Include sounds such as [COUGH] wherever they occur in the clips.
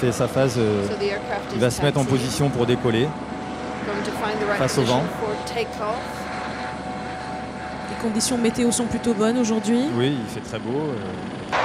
fait sa phase, euh, So the aircraft il va se mettre en position pour décoller. face au vent. Les conditions météo sont plutôt bonnes aujourd'hui. Oui, il fait très beau. euh,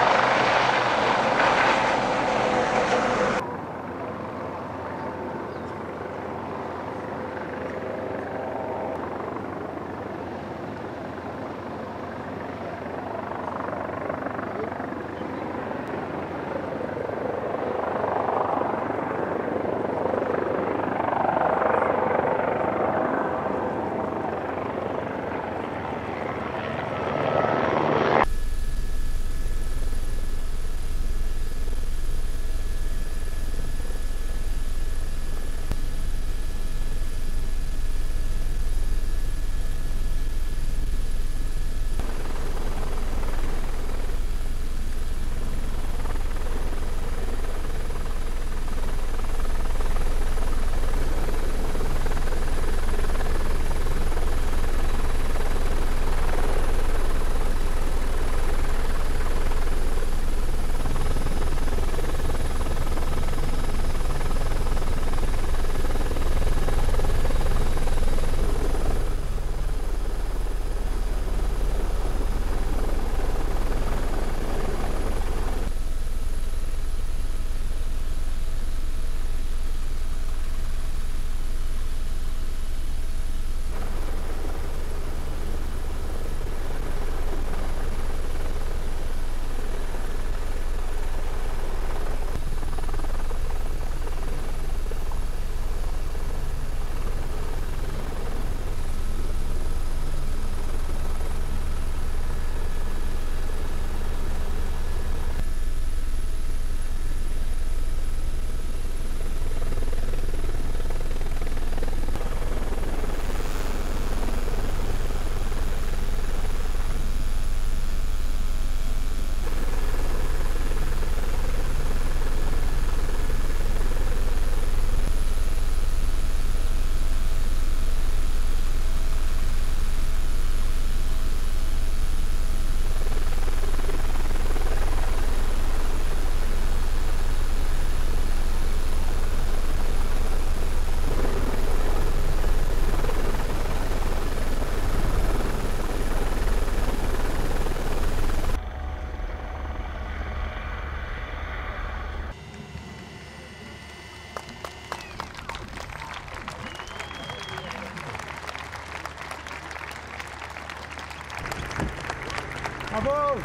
Bravo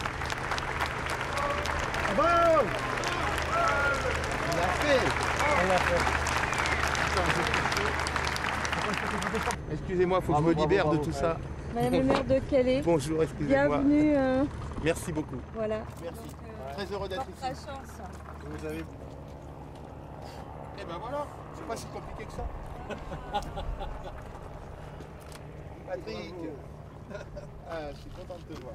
Bravo On l'a fait On l'a fait Excusez-moi, faut que je me libère de tout ça. Madame le maire de Calais, Bonjour, excusez-moi. bienvenue. euh, Merci beaucoup. voilà. Merci. Très heureux d'être ici. chance. Vous avez. Eh ben voilà, c'est pas si compliqué que ça. [LAUGHS] Patrick Ah, je suis content de te voir.